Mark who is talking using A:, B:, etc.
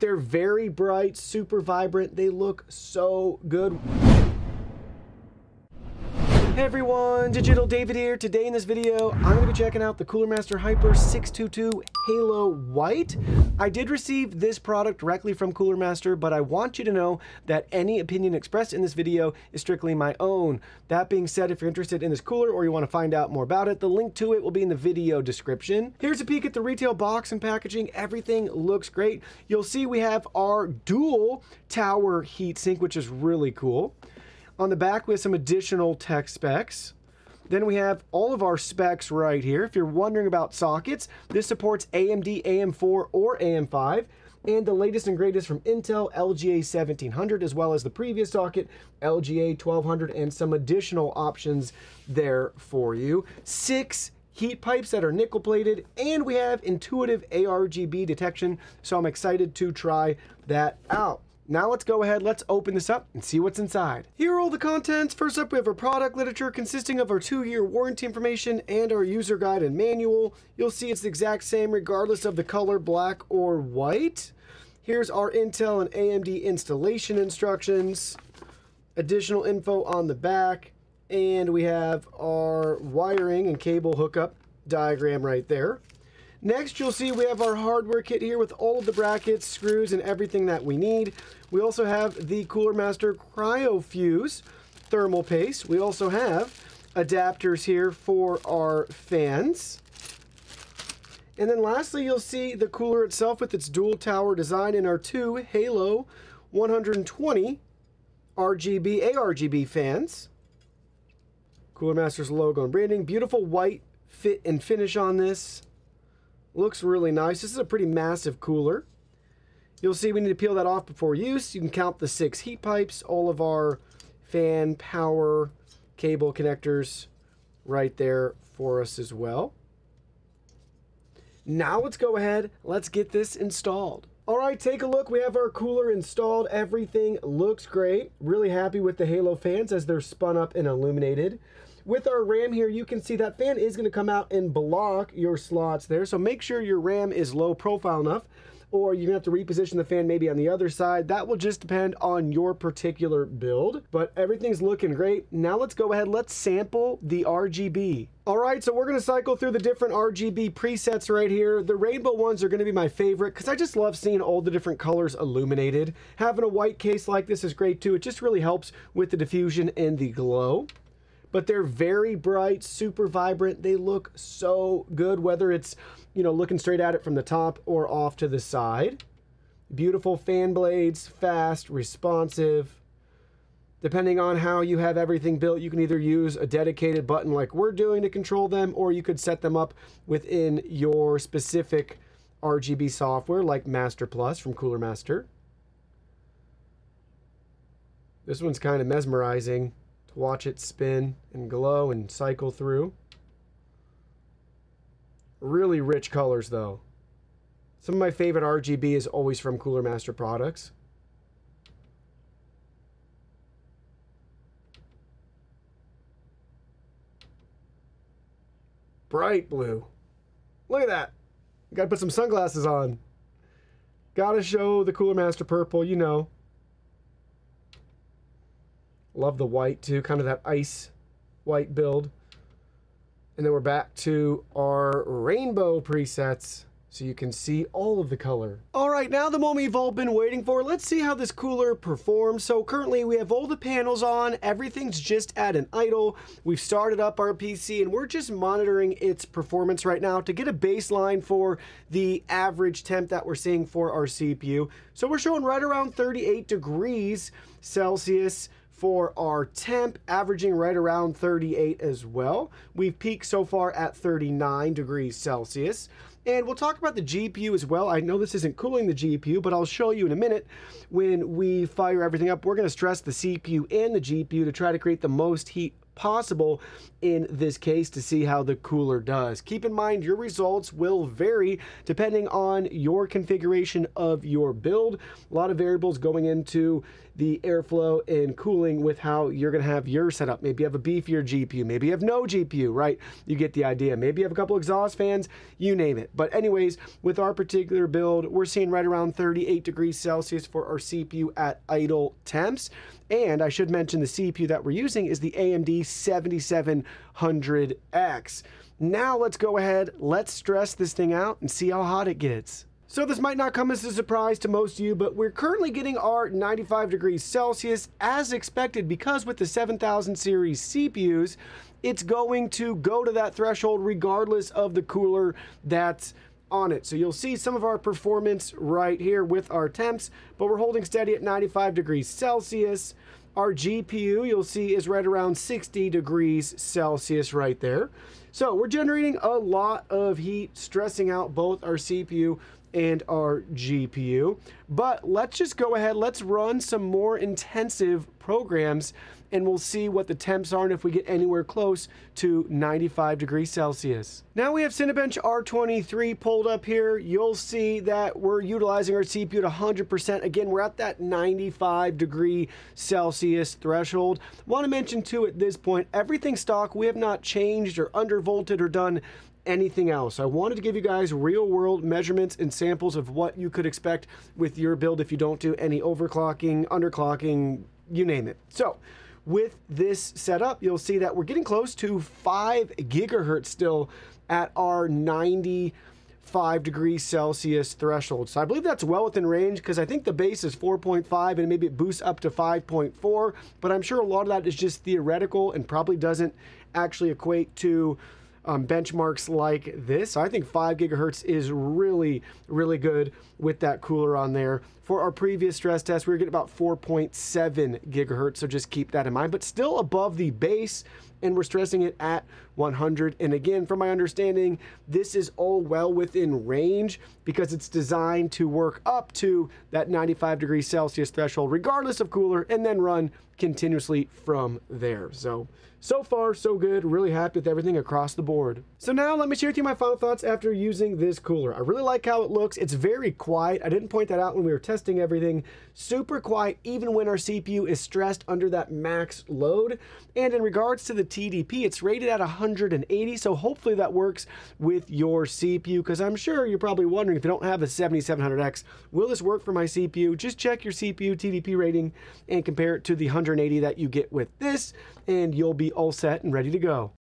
A: They're very bright, super vibrant. They look so good. Hey everyone, Digital David here. Today in this video, I'm going to be checking out the Cooler Master Hyper 622 Halo White. I did receive this product directly from Cooler Master, but I want you to know that any opinion expressed in this video is strictly my own. That being said, if you're interested in this cooler or you want to find out more about it, the link to it will be in the video description. Here's a peek at the retail box and packaging. Everything looks great. You'll see we have our dual tower heatsink, which is really cool. On the back, we have some additional tech specs. Then we have all of our specs right here. If you're wondering about sockets, this supports AMD AM4 or AM5 and the latest and greatest from Intel LGA 1700 as well as the previous socket LGA 1200 and some additional options there for you. Six heat pipes that are nickel plated and we have intuitive ARGB detection so I'm excited to try that out. Now let's go ahead, let's open this up and see what's inside. Here are all the contents. First up, we have our product literature consisting of our two-year warranty information and our user guide and manual. You'll see it's the exact same regardless of the color black or white. Here's our Intel and AMD installation instructions, additional info on the back, and we have our wiring and cable hookup diagram right there. Next, you'll see we have our hardware kit here with all of the brackets, screws, and everything that we need. We also have the Cooler Master CryoFuse thermal paste. We also have adapters here for our fans. And then lastly, you'll see the cooler itself with its dual tower design and our two Halo 120 RGB ARGB fans. Cooler Master's logo and branding. Beautiful white fit and finish on this. Looks really nice. This is a pretty massive cooler. You'll see we need to peel that off before use. You can count the six heat pipes, all of our fan power cable connectors right there for us as well. Now let's go ahead, let's get this installed. All right, take a look. We have our cooler installed. Everything looks great. Really happy with the Halo fans as they're spun up and illuminated. With our RAM here, you can see that fan is going to come out and block your slots there. So make sure your RAM is low profile enough or you're to have to reposition the fan maybe on the other side. That will just depend on your particular build, but everything's looking great. Now let's go ahead, let's sample the RGB. All right, so we're gonna cycle through the different RGB presets right here. The rainbow ones are gonna be my favorite because I just love seeing all the different colors illuminated. Having a white case like this is great too. It just really helps with the diffusion and the glow but they're very bright, super vibrant. They look so good, whether it's, you know, looking straight at it from the top or off to the side. Beautiful fan blades, fast, responsive. Depending on how you have everything built, you can either use a dedicated button like we're doing to control them, or you could set them up within your specific RGB software like Master Plus from Cooler Master. This one's kind of mesmerizing watch it spin and glow and cycle through. Really rich colors though. Some of my favorite RGB is always from Cooler Master products. Bright blue. Look at that. Gotta put some sunglasses on. Gotta show the Cooler Master purple, you know. Love the white too, kind of that ice white build. And then we're back to our rainbow presets so you can see all of the color. All right, now the moment you've all been waiting for. Let's see how this cooler performs. So currently we have all the panels on. Everything's just at an idle. We've started up our PC and we're just monitoring its performance right now to get a baseline for the average temp that we're seeing for our CPU. So we're showing right around 38 degrees Celsius for our temp, averaging right around 38 as well. We've peaked so far at 39 degrees Celsius. And we'll talk about the GPU as well. I know this isn't cooling the GPU, but I'll show you in a minute when we fire everything up. We're going to stress the CPU and the GPU to try to create the most heat possible in this case to see how the cooler does. Keep in mind your results will vary depending on your configuration of your build. A lot of variables going into the airflow and cooling with how you're going to have your setup. Maybe you have a beefier GPU, maybe you have no GPU, right? You get the idea. Maybe you have a couple exhaust fans, you name it. But anyways, with our particular build, we're seeing right around 38 degrees Celsius for our CPU at idle temps. And I should mention the CPU that we're using is the AMD 7700X. Now let's go ahead, let's stress this thing out and see how hot it gets. So this might not come as a surprise to most of you, but we're currently getting our 95 degrees Celsius as expected because with the 7000 series CPUs, it's going to go to that threshold regardless of the cooler that's on it. So you'll see some of our performance right here with our temps, but we're holding steady at 95 degrees Celsius. Our GPU, you'll see, is right around 60 degrees Celsius right there. So we're generating a lot of heat, stressing out both our CPU and our GPU. But let's just go ahead, let's run some more intensive programs and we'll see what the temps are and if we get anywhere close to 95 degrees Celsius. Now we have Cinebench R23 pulled up here. You'll see that we're utilizing our CPU at 100%. Again, we're at that 95 degree Celsius threshold. Want to mention too at this point, everything stock, we have not changed or undervolted or done anything else. I wanted to give you guys real world measurements and samples of what you could expect with your build if you don't do any overclocking, underclocking, you name it. So with this setup, you'll see that we're getting close to 5 gigahertz still at our 95 degrees Celsius threshold. So I believe that's well within range because I think the base is 4.5 and maybe it boosts up to 5.4, but I'm sure a lot of that is just theoretical and probably doesn't actually equate to um, benchmarks like this. I think 5 gigahertz is really, really good with that cooler on there. For our previous stress test, we were getting about 4.7 gigahertz, so just keep that in mind, but still above the base, and we're stressing it at 100. And again, from my understanding, this is all well within range because it's designed to work up to that 95 degrees Celsius threshold, regardless of cooler, and then run continuously from there. So, so far, so good. Really happy with everything across the board. So now let me share with you my final thoughts after using this cooler. I really like how it looks. It's very quiet. I didn't point that out when we were testing everything. Super quiet even when our CPU is stressed under that max load. And in regards to the TDP, it's rated at 180, so hopefully that works with your CPU because I'm sure you're probably wondering if you don't have a 7700X, will this work for my CPU? Just check your CPU TDP rating and compare it to the 180 that you get with this and you'll be all set and ready to go.